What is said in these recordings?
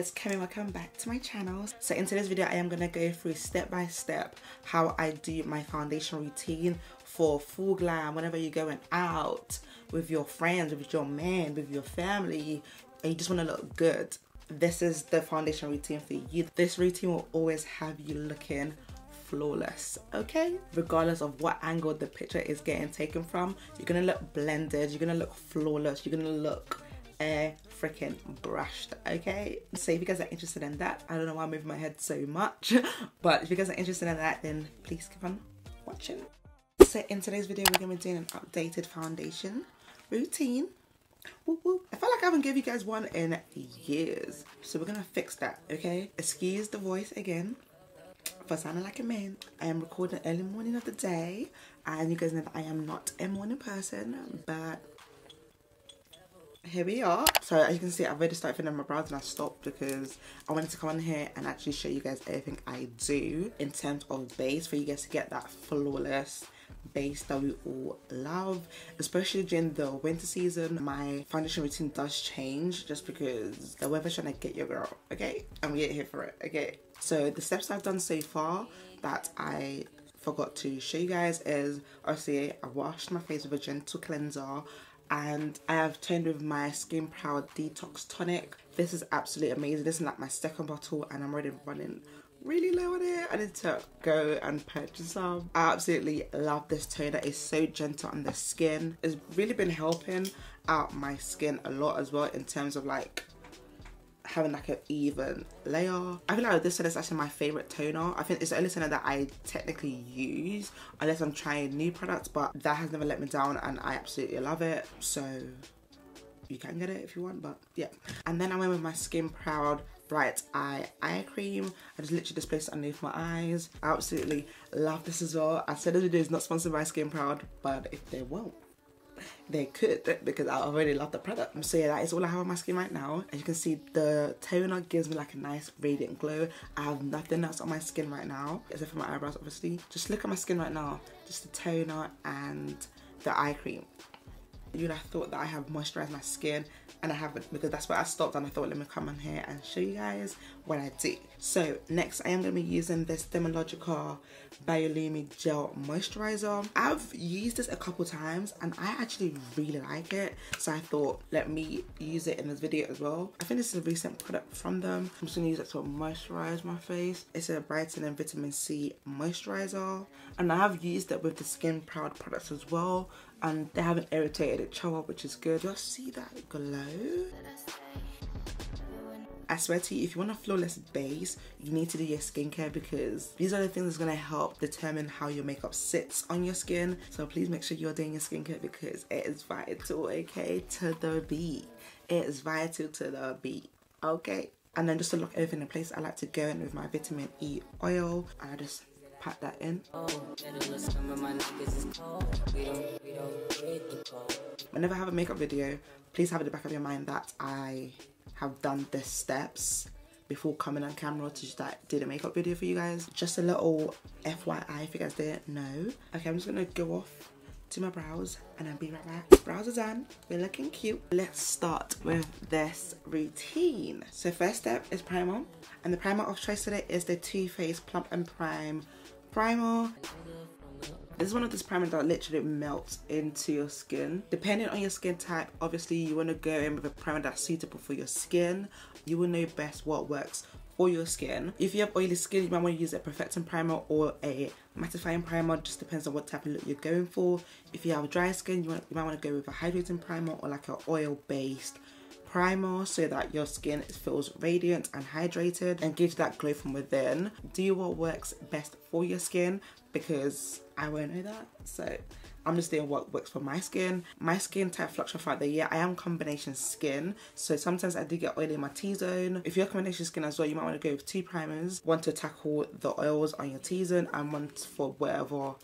it's Kemi. Welcome back to my channel. So in today's video, I am gonna go through step by step how I do my foundation routine for full glam whenever you're going out with your friends, with your man, with your family, and you just want to look good. This is the foundation routine for you. This routine will always have you looking flawless okay? Regardless of what angle the picture is getting taken from you're gonna look blended you're gonna look flawless you're gonna look air freaking brushed okay? So if you guys are interested in that i don't know why i'm moving my head so much but if you guys are interested in that then please keep on watching. So in today's video we're to be doing an updated foundation routine I feel like I haven't given you guys one in years. So we're gonna fix that, okay? Excuse the voice again for sounding like a man. I am recording early morning of the day and you guys know that I am not a morning person, but here we are. So as you can see, I've already started filling my brows and I stopped because I wanted to come on here and actually show you guys everything I do in terms of base for you guys to get that flawless base that we all love especially during the winter season my foundation routine does change just because the weather's trying to get your girl okay and we get here for it okay so the steps I've done so far that I forgot to show you guys is obviously I washed my face with a gentle cleanser and I have toned with my Skin Proud Detox Tonic. This is absolutely amazing. This is like my second bottle and I'm already running really low on it. I need to go and purchase some. I absolutely love this toner. It's so gentle on the skin. It's really been helping out my skin a lot as well in terms of like having like an even layer. I feel like this toner is actually my favorite toner. I think it's the only toner that I technically use unless I'm trying new products, but that has never let me down and I absolutely love it. So you can get it if you want, but yeah. And then I went with my Skin Proud Bright Eye Eye Cream. I just literally just placed it underneath my eyes. I absolutely love this as well. I said this video is not sponsored by Skin Proud, but if they won't, they could because I already love the product. So yeah, that is all I have on my skin right now. As you can see, the toner gives me like a nice radiant glow. I have nothing else on my skin right now, except for my eyebrows, obviously. Just look at my skin right now. Just the toner and the eye cream. You would have thought that I have moisturized my skin and I haven't because that's where I stopped and I thought let me come on here and show you guys what I did. So next I am going to be using this Dermalogica Biolumin-C Gel Moisturizer. I've used this a couple times and I actually really like it so I thought let me use it in this video as well. I think this is a recent product from them. I'm just going to use it to moisturize my face. It's a Brighten and Vitamin C Moisturizer and I have used it with the Skin Proud products as well and they haven't irritated each other which is good. Just see that glow? I swear to you, if you want a flawless base, you need to do your skincare because these are the things that's to help determine how your makeup sits on your skin. So please make sure you're doing your skincare because it is vital, okay, to the beat. It is vital to the beat, okay? And then just to lock everything in place, I like to go in with my vitamin E oil and I just pat that in. Whenever I have a makeup video, please have in the back of your mind that I have done the steps before coming on camera to just like do the makeup video for you guys. Just a little FYI if you guys didn't know. Okay, I'm just gonna go off to my brows and I'll be right back. Brows are done, we're looking cute. Let's start with this routine. So first step is primer and the primer of choice today is the Too Faced Plump and Prime primer. This is one of those primers that literally melts into your skin. Depending on your skin type, obviously you want to go in with a primer that's suitable for your skin. You will know best what works for your skin. If you have oily skin, you might want to use a perfecting primer or a mattifying primer. Just depends on what type of look you're going for. If you have dry skin, you, want, you might want to go with a hydrating primer or like an oil-based primer so that your skin feels radiant and hydrated and gives that glow from within. Do what works best for your skin because I won't know that. So I'm just doing what works for my skin. My skin type fluctuates throughout the year. I am combination skin, so sometimes I do get oily in my T-zone. If you're combination skin as well, you might want to go with two primers. One to tackle the oils on your T-zone and one for whatever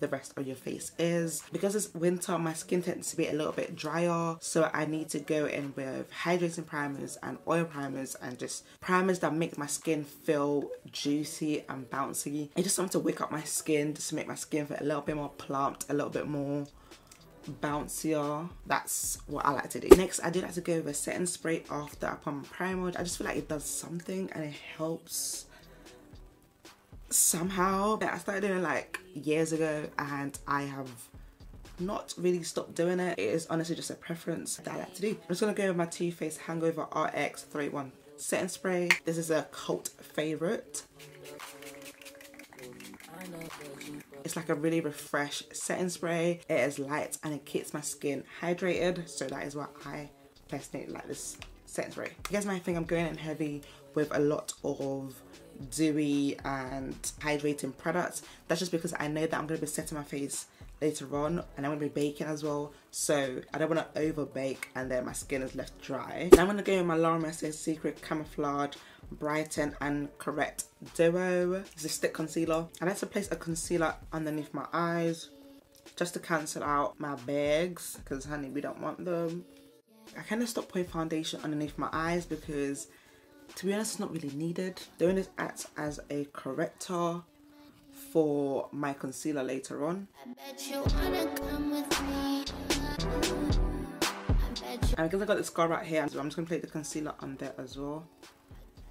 the rest of your face is. Because it's winter, my skin tends to be a little bit drier, so I need to go in with hydrating primers and oil primers and just primers that make my skin feel juicy and bouncy. I just want to wake up my skin just to make my skin feel a little bit more plumped, a little bit more bouncier that's what I like to do next I do like to go with a setting spray after I put my primer I just feel like it does something and it helps somehow I started doing like years ago and I have not really stopped doing it. It is honestly just a preference that I like to do. I'm just gonna go with my Too Faced Hangover RX 31 setting spray. This is a cult favorite. It's like a really refresh setting spray. It is light and it keeps my skin hydrated. So that is why I personally like this setting spray. You guys might think I'm going in heavy with a lot of dewy and hydrating products. That's just because I know that I'm going to be setting my face later on and I'm going to be baking as well. So I don't want to over bake and then my skin is left dry. Now I'm going to go with my Laura Mercier Secret Camouflage Brighten and Correct Duo. It's a stick concealer. I like to place a concealer underneath my eyes just to cancel out my bags because honey we don't want them. I kind of stopped putting foundation underneath my eyes because to be honest it's not really needed. Doing this acts as a corrector for my concealer later on. And because I got the scar right here, so I'm just going to place the concealer on there as well.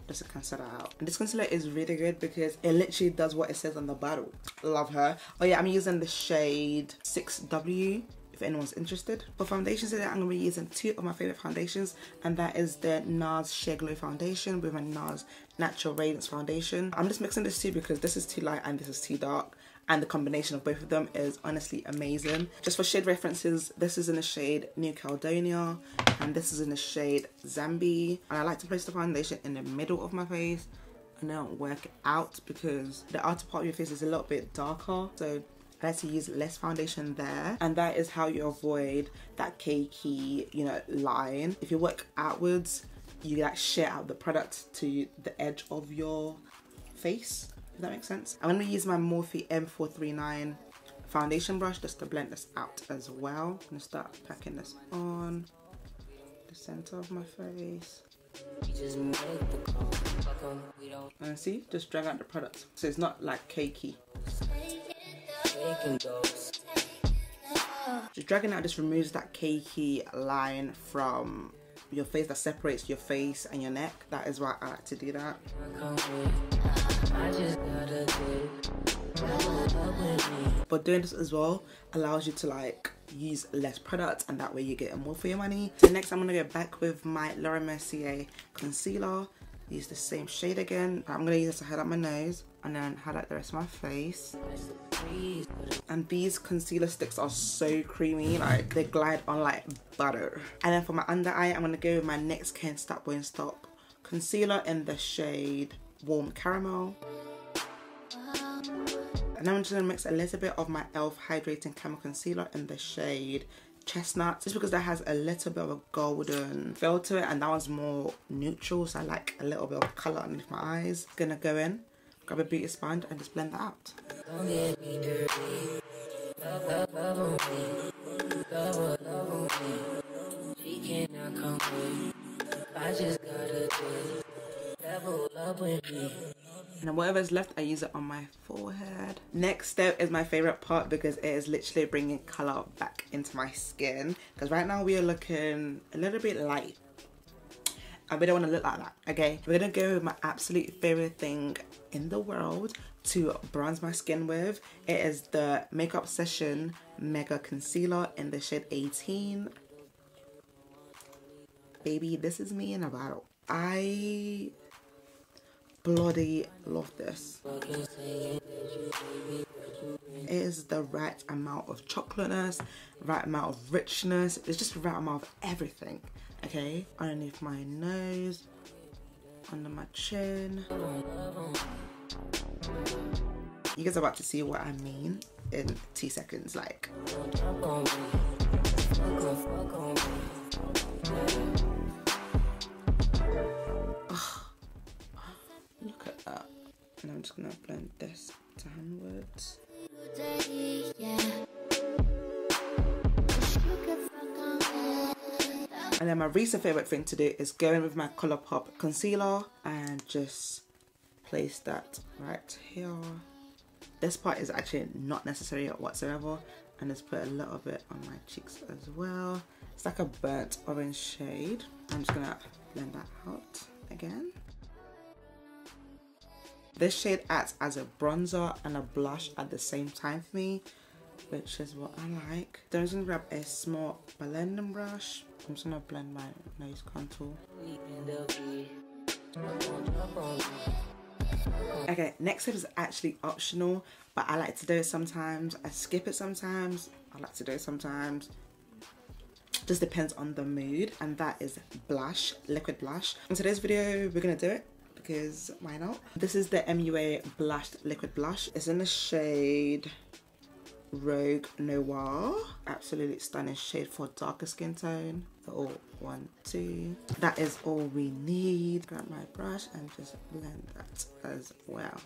Just to cancel that out. And this concealer is really good because it literally does what it says on the bottle. Love her. Oh yeah, I'm using the shade 6W if anyone's interested. For foundations today, I'm going to be using two of my favourite foundations and that is the NARS Sheer Glow Foundation with my NARS Natural Radiance Foundation. I'm just mixing this two because this is too light and this is too dark and the combination of both of them is honestly amazing. Just for shade references, this is in the shade New Caledonia and this is in the shade Zambi. And I like to place the foundation in the middle of my face and then work out because the outer part of your face is a little bit darker. So I like to use less foundation there and that is how you avoid that cakey, you know, line. If you work outwards, you like share out the product to the edge of your face if that makes sense. I'm going to use my Morphe M439 foundation brush just to blend this out as well. I'm going to start packing this on the center of my face. And see, just drag out the product. So it's not like cakey. Just dragging out just removes that cakey line from your face that separates your face and your neck. That is why I like to do that. But doing this as well allows you to like use less product and that way you get more for your money. So next I'm going to go back with my Laura Mercier concealer. Use the same shade again. I'm going to use this to highlight my nose and then highlight the rest of my face. And these concealer sticks are so creamy, like they glide on like butter. And then for my under eye, I'm gonna go with my NYX Can't Stop Won't Stop concealer in the shade Warm Caramel. And I'm just gonna mix a little bit of my e.l.f. Hydrating Camo Concealer in the shade Chestnut. Just because that has a little bit of a golden feel to it and that one's more neutral. So I like a little bit of color underneath my eyes. Gonna go in grab a beauty sponge and just blend that out. And whatever's left, I use it on my forehead. Next step is my favorite part because it is literally bringing color back into my skin. Because right now we are looking a little bit light we don't want to look like that okay? We're gonna go with my absolute favorite thing in the world to bronze my skin with. It is the Makeup Obsession mega concealer in the shade 18 baby this is me in a bottle. I bloody love this. It is the right amount of chocolateness right amount of richness. It's just the right amount of everything okay underneath my nose under my chin. You guys are about to see what I mean in two seconds like. Look at that. And I'm just gonna blend this downwards And then my recent favorite thing to do is go in with my Colourpop concealer and just place that right here. This part is actually not necessary whatsoever and just put a little bit on my cheeks as well. It's like a burnt orange shade. I'm just gonna blend that out again. This shade acts as a bronzer and a blush at the same time for me, which is what I like. Then I'm just gonna grab a small blending brush. I'm just gonna blend my nose contour. Okay, next step is actually optional, but I like to do it sometimes. I skip it sometimes. I like to do it sometimes. Just depends on the mood, and that is blush, liquid blush. In today's video, we're gonna do it because why not? This is the MUA blushed liquid blush. It's in the shade Rogue Noir. Absolutely stunning shade for darker skin tone. Oh, one, two. That is all we need. Grab my brush and just blend that as well.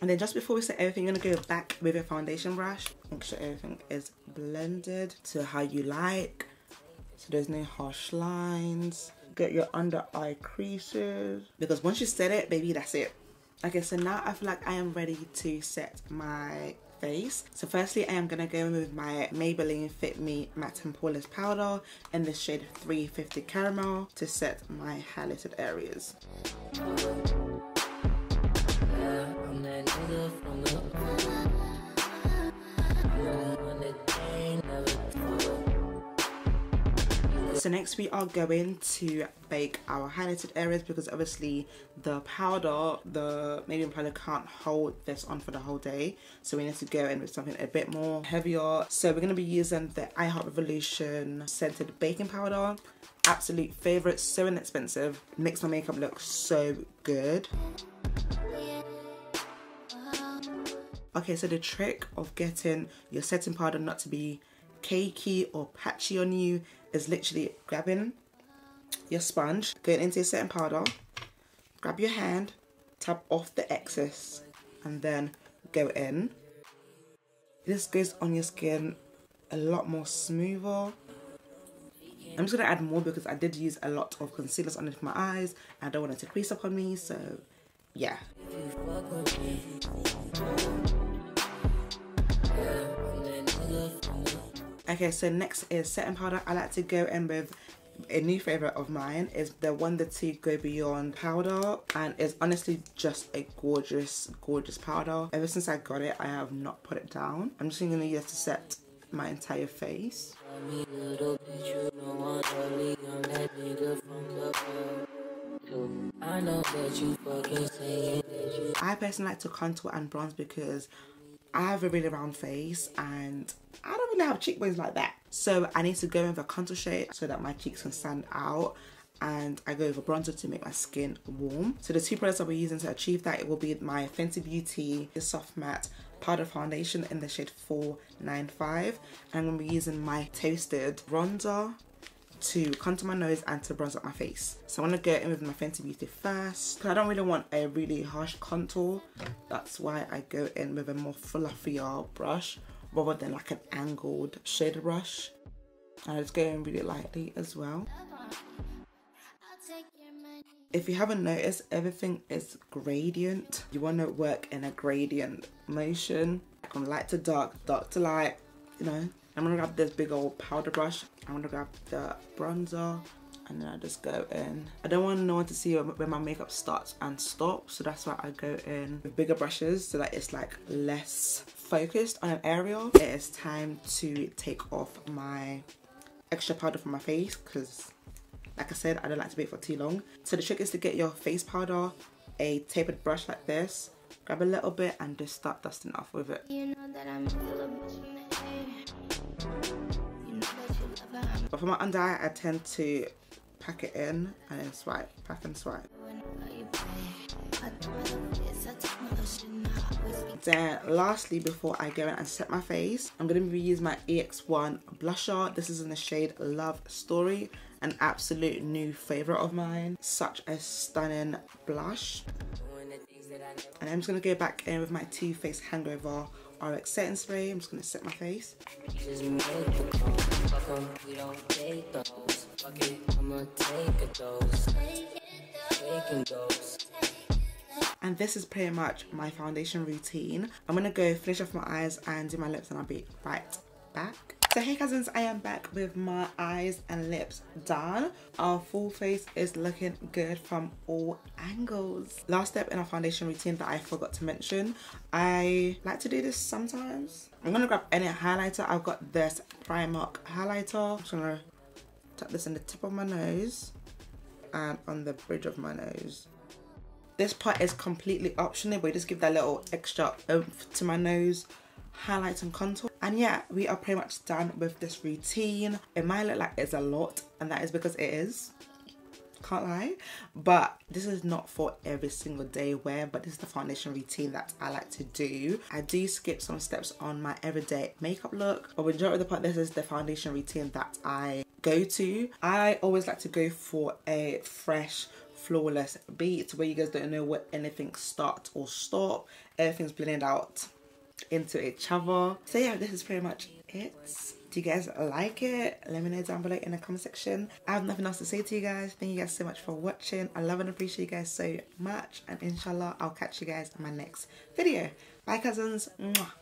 And then just before we set everything, you're gonna go back with your foundation brush. Make sure everything is blended to how you like. So there's no harsh lines. Get your under eye creases. Because once you set it, baby, that's it. Okay, so now I feel like I am ready to set my face. So firstly, I am going to go in with my Maybelline Fit Me Matte and Poreless Powder in the shade 350 Caramel to set my highlighted areas. So next we are going to bake our highlighted areas because obviously the powder, the medium powder can't hold this on for the whole day. So we need to go in with something a bit more heavier. So we're going to be using the I Heart Revolution scented baking powder. Absolute favorite, so inexpensive. Makes my makeup look so good. Okay, so the trick of getting your setting powder not to be cakey or patchy on you is literally grabbing your sponge, going into your setting powder, grab your hand, tap off the excess, and then go in. This goes on your skin a lot more smoother. I'm just gonna add more because I did use a lot of concealers underneath my eyes. I don't want it to crease up on me, so yeah. Okay, so next is setting powder. I like to go in with a new favorite of mine is the Wunder2 Go Beyond powder. And it's honestly just a gorgeous gorgeous powder. Ever since I got it I have not put it down. I'm just to use it to set my entire face. I personally like to contour and bronze because I have a really round face and I don't really have cheekbones like that. So I need to go in with a contour shade so that my cheeks can stand out and I go with a bronzer to make my skin warm. So the two products I'll be using to achieve that, it will be my Fenty Beauty The Soft Matte Powder Foundation in the shade 495. And I'm going to be using my Toasted Bronzer to contour my nose and to bronze up my face. So I'm going to go in with my Fenty Beauty first. Because I don't really want a really harsh contour. That's why I go in with a more fluffier brush rather than like an angled shader brush. I just go in really lightly as well. If you haven't noticed, everything is gradient. You want to work in a gradient motion, from light to dark, dark to light, you know. I'm gonna grab this big old powder brush. I'm gonna grab the bronzer and then I just go in. I don't want no one to see where my makeup starts and stops, so that's why I go in with bigger brushes so that it's like less focused on an area. It is time to take off my extra powder from my face because like I said, I don't like to wait for too long. So the trick is to get your face powder, a tapered brush like this, grab a little bit and just start dusting off with it. You know that I'm a bitch in the air. You know that you love her. I'm But for my under eye, I tend to pack it in and then swipe, pack and swipe. Then lastly, before I go in and set my face, I'm going to be using my EX1 blusher. This is in the shade Love Story, an absolute new favorite of mine. Such a stunning blush. And I'm just going to go back in with my Too Faced Hangover RX setting spray. I'm just going to set my face. And this is pretty much my foundation routine. I'm to go finish off my eyes and do my lips and I'll be right back. So hey cousins, I am back with my eyes and lips done. Our full face is looking good from all angles. Last step in our foundation routine that I forgot to mention, I like to do this sometimes. I'm gonna grab any highlighter. I've got this Primark highlighter. I'm just gonna tap this in the tip of my nose and on the bridge of my nose. This part is completely optional, but just give that little extra oomph to my nose highlight and contour. And yeah we are pretty much done with this routine. It might look like it's a lot and that is because it is can't lie but this is not for every single day wear but this is the foundation routine that I like to do. I do skip some steps on my everyday makeup look but majority of the part this is the foundation routine that I go to. I always like to go for a fresh flawless beat where you guys don't know what anything starts or stop everything's blended out into each other. So yeah, this is pretty much it. Do you guys like it? Let me know down below in the comment section. I have nothing else to say to you guys. Thank you guys so much for watching. I love and appreciate you guys so much. And inshallah, I'll catch you guys in my next video. Bye cousins. Mwah.